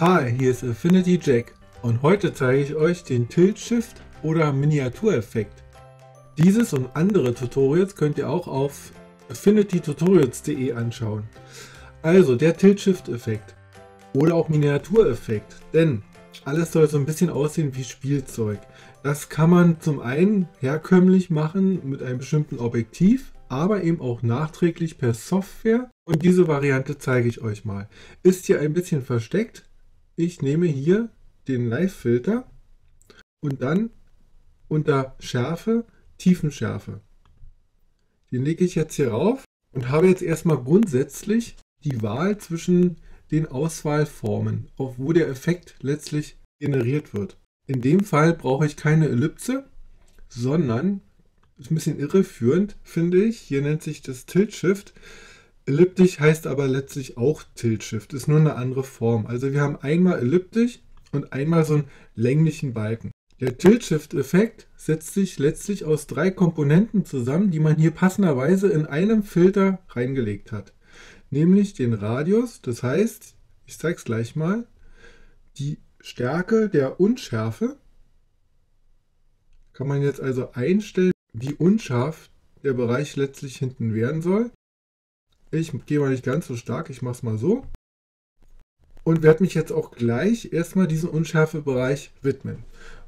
Hi, hier ist Affinity Jack und heute zeige ich euch den Tilt Shift oder Miniatureffekt. Dieses und andere Tutorials könnt ihr auch auf affinitytutorials.de anschauen. Also der Tilt Shift Effekt oder auch Miniatureffekt, denn alles soll so ein bisschen aussehen wie Spielzeug. Das kann man zum einen herkömmlich machen mit einem bestimmten Objektiv, aber eben auch nachträglich per Software. Und diese Variante zeige ich euch mal. Ist hier ein bisschen versteckt, ich nehme hier den Live-Filter und dann unter Schärfe, Tiefenschärfe. Den lege ich jetzt hier rauf und habe jetzt erstmal grundsätzlich die Wahl zwischen den Auswahlformen, auf wo der Effekt letztlich generiert wird. In dem Fall brauche ich keine Ellipse, sondern, ist ein bisschen irreführend, finde ich, hier nennt sich das Tilt Shift, Elliptisch heißt aber letztlich auch Tilt-Shift, ist nur eine andere Form. Also wir haben einmal elliptisch und einmal so einen länglichen Balken. Der Tilt-Shift-Effekt setzt sich letztlich aus drei Komponenten zusammen, die man hier passenderweise in einem Filter reingelegt hat. Nämlich den Radius, das heißt, ich zeige es gleich mal, die Stärke der Unschärfe. Kann man jetzt also einstellen, wie unscharf der Bereich letztlich hinten werden soll. Ich gehe mal nicht ganz so stark, ich mache es mal so. Und werde mich jetzt auch gleich erstmal diesem Unschärfebereich widmen.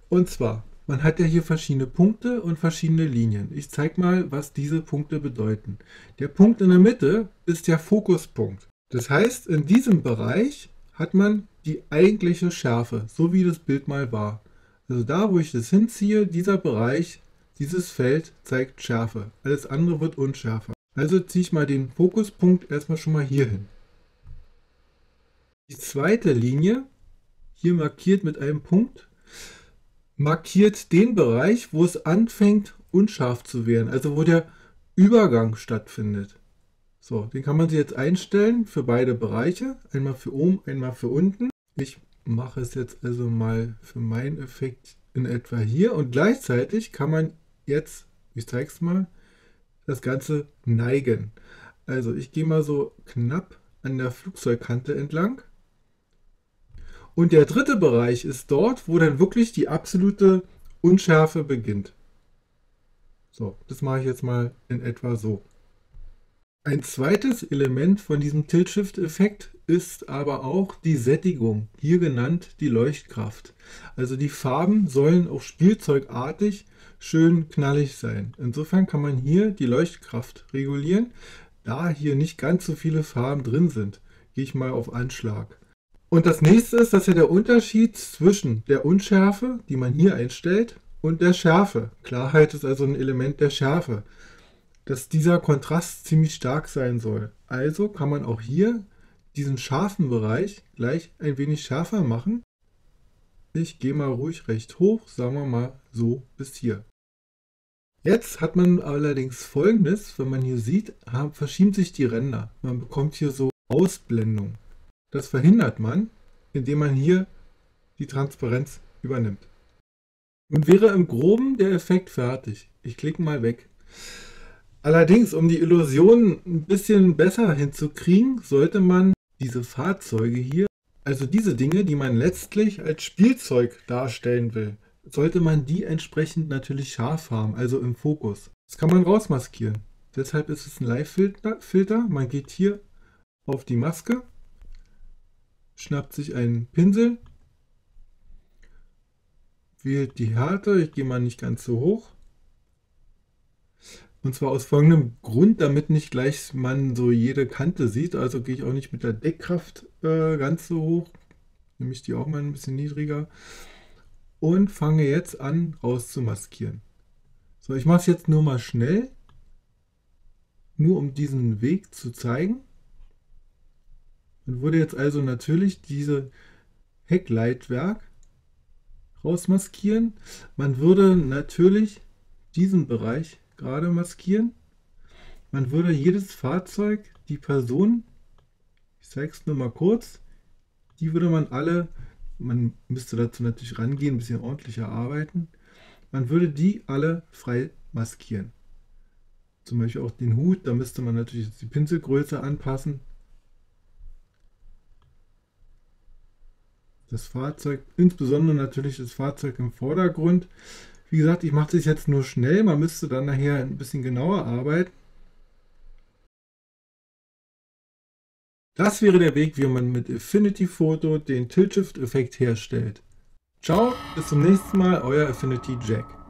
Und zwar, man hat ja hier verschiedene Punkte und verschiedene Linien. Ich zeige mal, was diese Punkte bedeuten. Der Punkt in der Mitte ist der Fokuspunkt. Das heißt, in diesem Bereich hat man die eigentliche Schärfe, so wie das Bild mal war. Also da, wo ich das hinziehe, dieser Bereich, dieses Feld zeigt Schärfe. Alles andere wird unschärfer. Also ziehe ich mal den Fokuspunkt erstmal schon mal hier hin. Die zweite Linie, hier markiert mit einem Punkt, markiert den Bereich, wo es anfängt unscharf zu werden, also wo der Übergang stattfindet. So, den kann man sich jetzt einstellen für beide Bereiche, einmal für oben, einmal für unten. Ich mache es jetzt also mal für meinen Effekt in etwa hier und gleichzeitig kann man jetzt, ich zeige es mal, das Ganze neigen. Also ich gehe mal so knapp an der Flugzeugkante entlang. Und der dritte Bereich ist dort, wo dann wirklich die absolute Unschärfe beginnt. So, das mache ich jetzt mal in etwa so. Ein zweites Element von diesem Tilt-Shift-Effekt ist aber auch die Sättigung, hier genannt die Leuchtkraft. Also die Farben sollen auch spielzeugartig schön knallig sein. Insofern kann man hier die Leuchtkraft regulieren. Da hier nicht ganz so viele Farben drin sind, gehe ich mal auf Anschlag. Und das nächste ist, dass ja der Unterschied zwischen der Unschärfe, die man hier einstellt, und der Schärfe. Klarheit ist also ein Element der Schärfe. Dass dieser Kontrast ziemlich stark sein soll. Also kann man auch hier diesen scharfen Bereich gleich ein wenig schärfer machen. Ich gehe mal ruhig recht hoch, sagen wir mal so bis hier. Jetzt hat man allerdings folgendes, wenn man hier sieht, verschieben sich die Ränder. Man bekommt hier so Ausblendung. Das verhindert man, indem man hier die Transparenz übernimmt. Nun wäre im Groben der Effekt fertig. Ich klicke mal weg. Allerdings, um die Illusion ein bisschen besser hinzukriegen, sollte man diese Fahrzeuge hier, also diese Dinge, die man letztlich als Spielzeug darstellen will, sollte man die entsprechend natürlich scharf haben, also im Fokus. Das kann man rausmaskieren. Deshalb ist es ein Live-Filter. Man geht hier auf die Maske, schnappt sich einen Pinsel, wählt die Härte. Ich gehe mal nicht ganz so hoch. Und zwar aus folgendem Grund, damit nicht gleich man so jede Kante sieht. Also gehe ich auch nicht mit der Deckkraft äh, ganz so hoch. Nehme ich die auch mal ein bisschen niedriger und fange jetzt an rauszumaskieren. So, ich mache es jetzt nur mal schnell, nur um diesen Weg zu zeigen. Man würde jetzt also natürlich diese Heckleitwerk rausmaskieren. Man würde natürlich diesen Bereich gerade maskieren. Man würde jedes Fahrzeug, die Person, ich zeige es nur mal kurz, die würde man alle man müsste dazu natürlich rangehen, ein bisschen ordentlicher arbeiten. Man würde die alle frei maskieren. Zum Beispiel auch den Hut, da müsste man natürlich die Pinselgröße anpassen. das Fahrzeug, insbesondere natürlich das Fahrzeug im Vordergrund. Wie gesagt, ich mache das jetzt nur schnell, man müsste dann nachher ein bisschen genauer arbeiten. Das wäre der Weg, wie man mit Affinity Photo den Tilt-Shift-Effekt herstellt. Ciao, bis zum nächsten Mal, euer Affinity Jack.